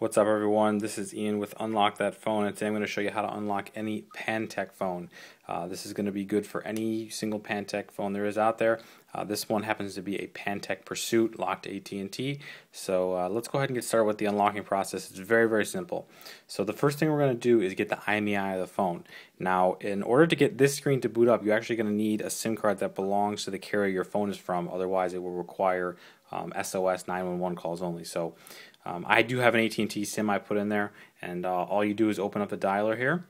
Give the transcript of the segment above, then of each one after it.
What's up everyone, this is Ian with Unlock That Phone and today I'm going to show you how to unlock any Pantech phone. Uh, this is going to be good for any single Pantech phone there is out there. Uh, this one happens to be a Pantech Pursuit locked AT&T. So uh, let's go ahead and get started with the unlocking process. It's very very simple. So the first thing we're going to do is get the IMEI of the phone. Now in order to get this screen to boot up you're actually going to need a SIM card that belongs to the carrier your phone is from otherwise it will require um, SOS 911 calls only. So um, I do have an AT&T SIM I put in there, and uh, all you do is open up the dialer here,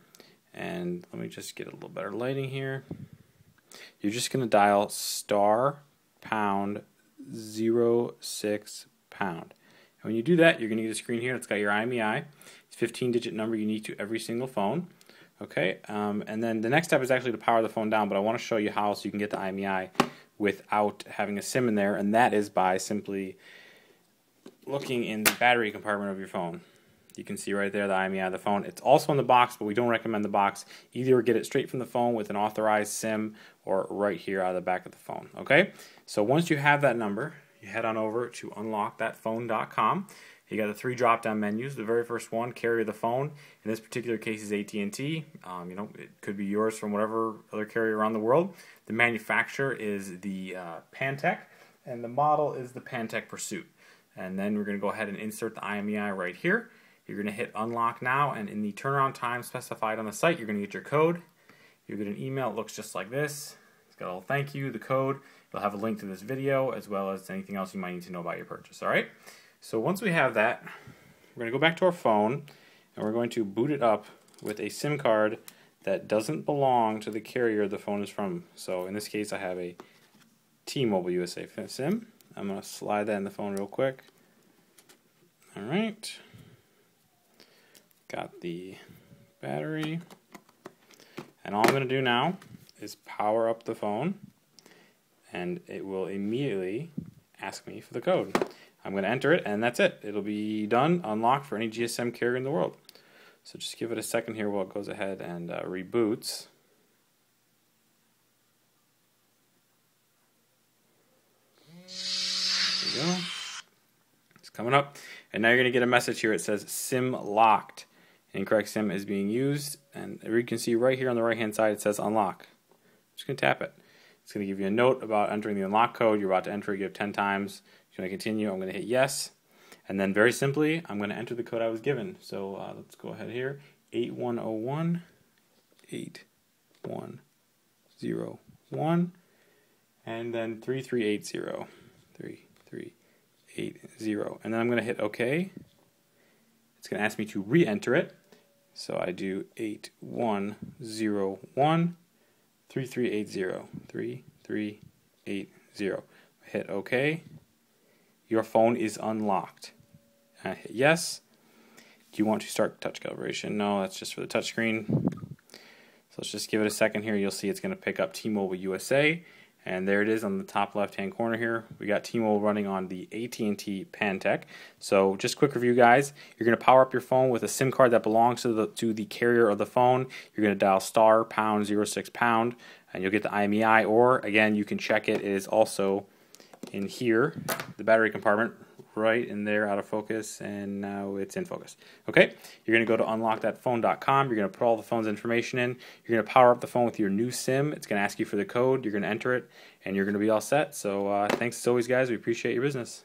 and let me just get a little better lighting here. You're just going to dial star pound zero six pound. And when you do that, you're going to get a screen here that's got your IMEI. It's a 15 digit number unique to every single phone. Okay, um, and then the next step is actually to power the phone down, but I want to show you how so you can get the IMEI without having a SIM in there, and that is by simply looking in the battery compartment of your phone. You can see right there the IMEI of the phone. It's also in the box, but we don't recommend the box. Either get it straight from the phone with an authorized SIM or right here out of the back of the phone. Okay? So once you have that number, you head on over to unlockthatphone.com. You got the three drop-down menus. The very first one, carrier the phone. In this particular case, is AT&T. Um, you know, it could be yours from whatever other carrier around the world. The manufacturer is the uh, Pantech, and the model is the Pantech Pursuit. And then we're going to go ahead and insert the IMEI right here. You're going to hit unlock now, and in the turnaround time specified on the site, you're going to get your code. You'll get an email. It looks just like this. It's got a little thank you, the code. It'll have a link to this video as well as anything else you might need to know about your purchase. All right. So once we have that, we're going to go back to our phone, and we're going to boot it up with a SIM card that doesn't belong to the carrier the phone is from. So in this case, I have a T-Mobile USA SIM. I'm going to slide that in the phone real quick. All right. Got the battery. And all I'm going to do now is power up the phone and it will immediately ask me for the code. I'm going to enter it and that's it. It'll be done, unlocked for any GSM carrier in the world. So just give it a second here while it goes ahead and uh, reboots. There we go. It's coming up. And now you're going to get a message here. It says SIM locked. Incorrect SIM is being used. And you can see right here on the right hand side it says unlock. I'm just going to tap it. It's going to give you a note about entering the unlock code. You're about to enter have 10 times. You're going to continue. I'm going to hit yes. And then very simply, I'm going to enter the code I was given. So uh, let's go ahead here. 8101 8101 and then 3380. 3380. And then I'm going to hit OK. It's going to ask me to re-enter it. So I do 8101 3380. 3380. Hit OK. Your phone is unlocked. I hit yes. Do you want to start touch calibration? No, that's just for the touchscreen. So let's just give it a second here. You'll see it's going to pick up T-Mobile USA. And there it is on the top left-hand corner here. We got T-Mobile running on the AT&T Pantech. So just quick review, guys. You're going to power up your phone with a SIM card that belongs to the to the carrier of the phone. You're going to dial star pound zero six pound, and you'll get the IMEI. Or again, you can check it. It is also in here, the battery compartment right in there out of focus and now it's in focus. Okay, you're going to go to unlockthatphone.com. You're going to put all the phone's information in. You're going to power up the phone with your new SIM. It's going to ask you for the code. You're going to enter it and you're going to be all set. So uh, thanks as always, guys. We appreciate your business.